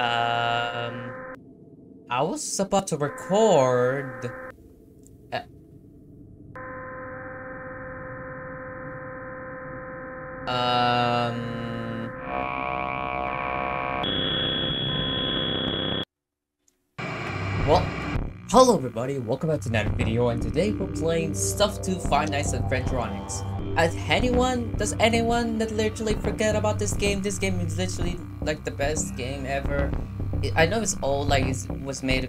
Um, I was about to record. Uh, um. Well, hello everybody, welcome back to another video, and today we're playing Stuffed 2 Five Nights at Fedetronic's. Has anyone, does anyone that literally forget about this game? This game is literally like the best game ever. I know it's old, like it was made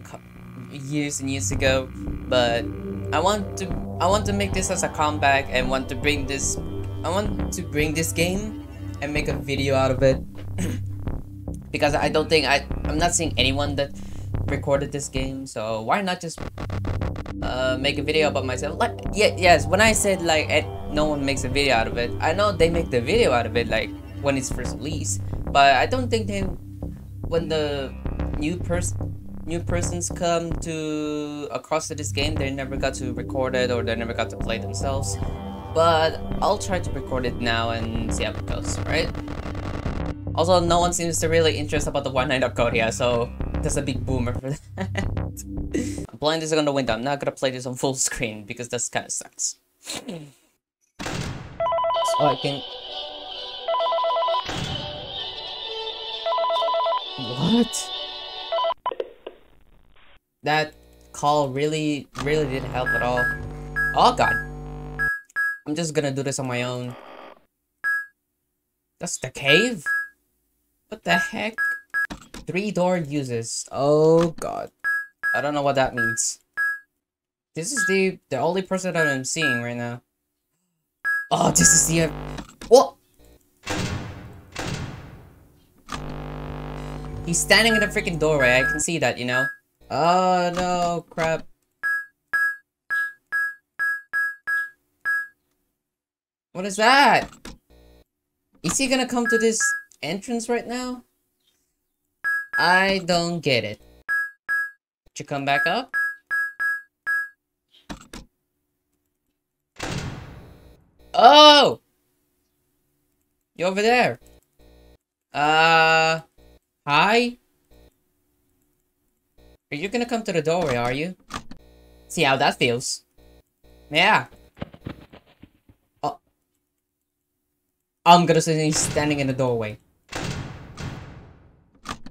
years and years ago, but I want to I want to make this as a comeback and want to bring this I want to bring this game and make a video out of it because I don't think I I'm not seeing anyone that recorded this game so why not just uh, make a video about myself like yeah yes when I said like no one makes a video out of it. I know they make the video out of it like when it's first released but I don't think they when the new person new persons come to across to this game they never got to record it or they never got to play themselves. But I'll try to record it now and see how it goes right? Also no one seems to really interest about the one night of Korea so that's a big boomer for that. I'm playing this on the window I'm not gonna play this on full screen because that's kind of sucks so I can What? That call really, really didn't help at all. Oh god. I'm just gonna do this on my own. That's the cave? What the heck? Three door uses. Oh god. I don't know what that means. This is the the only person that I'm seeing right now. Oh, this is the... What? He's standing in the freaking doorway. I can see that, you know? Oh, no. Crap. What is that? Is he gonna come to this entrance right now? I don't get it. You come back up? Oh! You over there? Uh... Hi? Are you gonna come to the doorway, are you? See how that feels. Yeah. Oh. I'm gonna say he's standing in the doorway.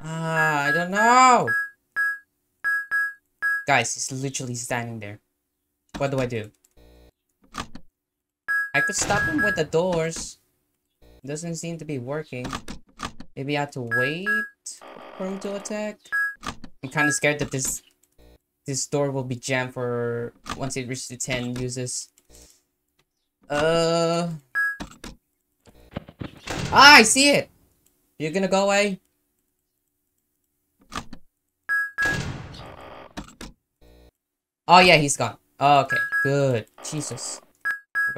Ah, I don't know. Guys, he's literally standing there. What do I do? I could stop him with the doors. Doesn't seem to be working. Maybe I have to wait for him to attack. I'm kind of scared that this this door will be jammed for once it reaches the 10 uses. Uh. Ah, I see it. You're gonna go away. Oh yeah, he's gone. Oh, okay, good. Jesus.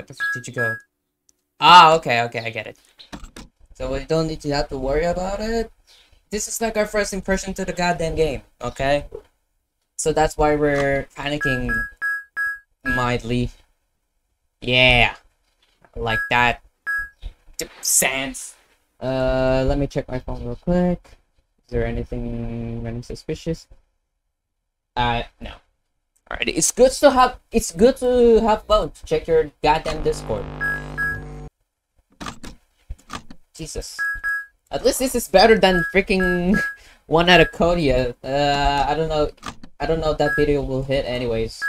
Did you go? Ah, okay, okay, I get it. So we don't need to have to worry about it. This is like our first impression to the goddamn game, okay? So that's why we're panicking mildly. Yeah. Like that. Sans. Uh, let me check my phone real quick. Is there anything running suspicious? Uh, no. Alright, it's good to have, it's good to have both. Check your goddamn Discord. Jesus. At least this is better than freaking one out of Kodia. Uh, I don't know. I don't know if that video will hit anyways.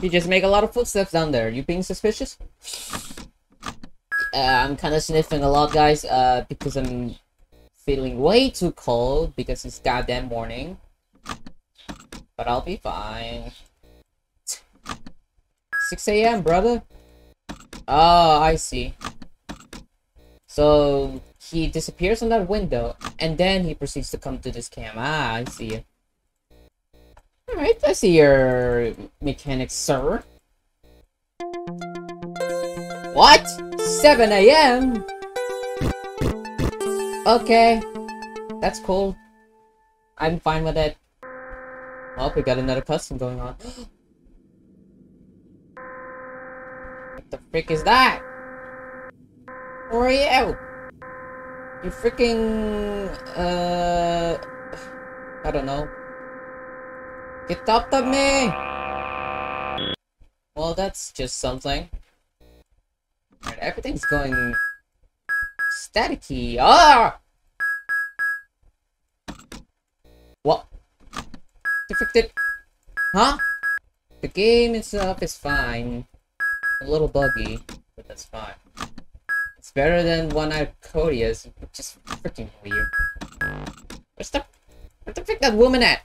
You just make a lot of footsteps down there. You being suspicious? Uh, I'm kind of sniffing a lot, guys, uh, because I'm feeling way too cold because it's goddamn morning. But I'll be fine. 6 a.m., brother. Oh, I see. So, he disappears on that window, and then he proceeds to come to this cam. Ah, I see it. Alright, I see your mechanic, sir. What? 7 a.m.? Okay. That's cool. I'm fine with it. Oh, we got another custom going on. what the frick is that? Who are you? You freaking, uh, I don't know. Get up to me! Well, that's just something. Right, everything's going staticky. Ah! Defected? Huh? The game itself is fine. A little buggy, but that's fine. It's better than One-Eyed Codius, which is freaking weird. Where's the... Where the frick that woman at?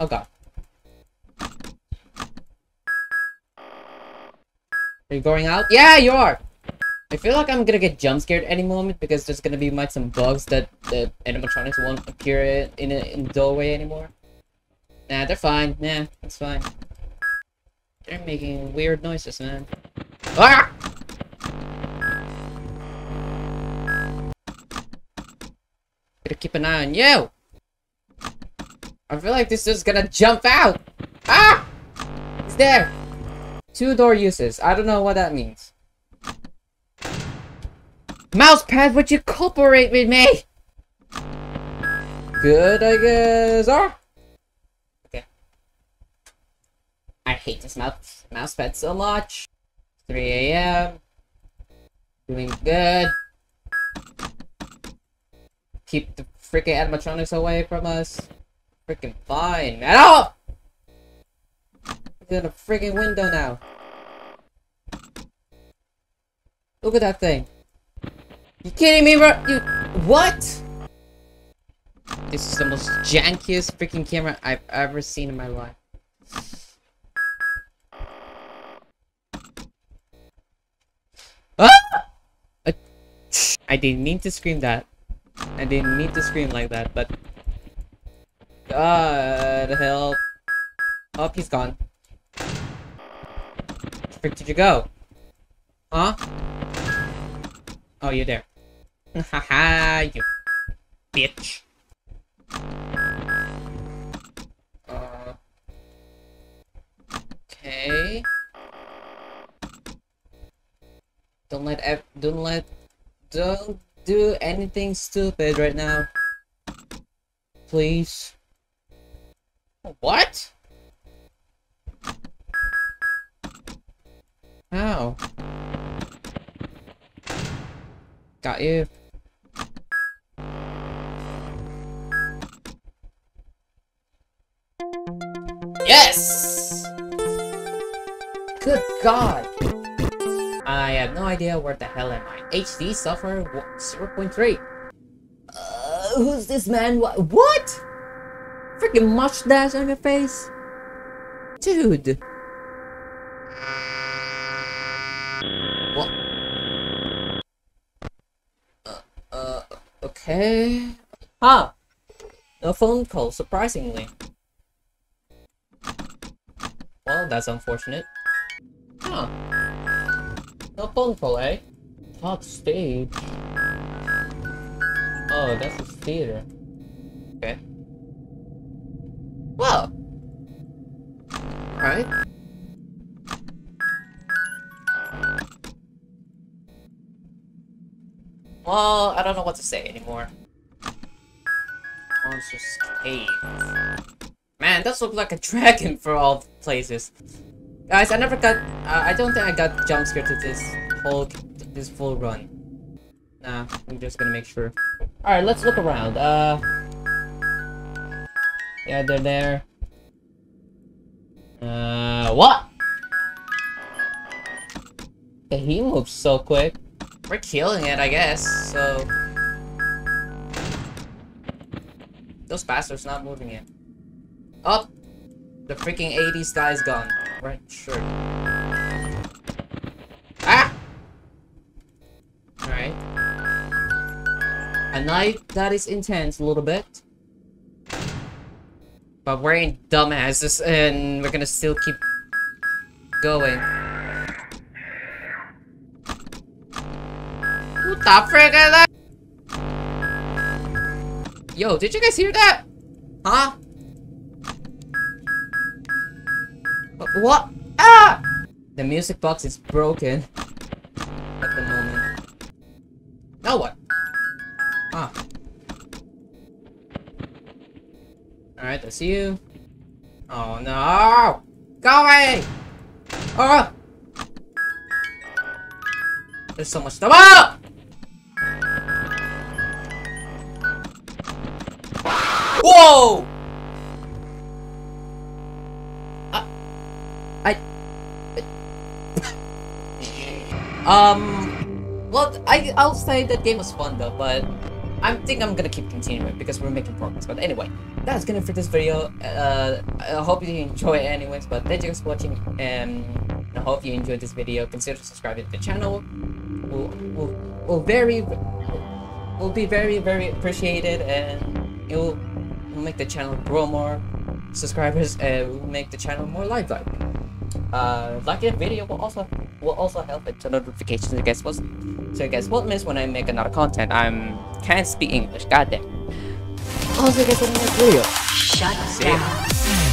Oh god. Are you going out? Yeah, you are! I feel like I'm gonna get jump scared any moment because there's gonna be like some bugs that the animatronics won't appear in, a, in the doorway anymore. Nah, they're fine. Nah, that's fine. They're making weird noises, man. Ah! Gotta keep an eye on you! I feel like this is gonna jump out! Ah! It's there! Two door uses. I don't know what that means. Mousepad, would you cooperate with me? Good, I guess. Oh! Okay. I hate this mouse mousepad so much. 3 a.m. Doing good. Keep the freaking animatronics away from us. Freaking fine, man. Oh! Look at the freaking window now. Look at that thing. You kidding me, bro? You what? This is the most jankiest freaking camera I've ever seen in my life. Ah! I, didn't mean to scream that. I didn't mean to scream like that, but... God help. Oh, he's gone. Where did you go? Huh? Oh, you're there. Haha, you bitch. Uh, okay. Don't let don't let don't do anything stupid right now. Please. What? How? Got you. Yes! Good God! I have no idea where the hell am I. HD software 0.3. Uh, who's this man? What? What? Freaking mustache on your face? Dude. What? Uh, uh, okay. Huh. No phone call, surprisingly. That's unfortunate. Huh. No phone call, eh? Top stage. Oh, that's a theater. Okay. Well. Alright. Well, I don't know what to say anymore. Monsters Cave. Man, that looks like a dragon for all places. Guys, I never got... Uh, I don't think I got jump scared to this whole... this full run. Nah, I'm just gonna make sure. Alright, let's look around. Uh... Yeah, they're there. Uh, what? Okay, he moves so quick. We're killing it, I guess, so... Those bastards not moving yet. Oh! The freaking 80s guy's gone. Right, sure. Ah! Alright. A night that is intense a little bit. But we're in dumbasses and we're gonna still keep going. What the frick is that? Yo, did you guys hear that? Huh? What? Ah! The music box is broken at the moment. Now what? Ah. Alright, that's you. Oh no! Go away! Ah! There's so much stuff. Oh! Whoa! I... um... Well, I, I'll say that game was fun though, but I think I'm gonna keep continuing because we're making progress. But anyway, that's gonna for this video. Uh, I hope you enjoy it anyways, but thank you guys for watching, and I hope you enjoyed this video. Consider subscribing to the channel. We'll, we'll, we'll very, will be very, very appreciated, and it will, make the channel grow more subscribers, and make the channel more lively. Uh, like the video will also will also help with the notifications so you guys was so you guys won't miss when I make another content. I'm can't speak English, goddamn. Also, guys in the next video. Shut See ya. down.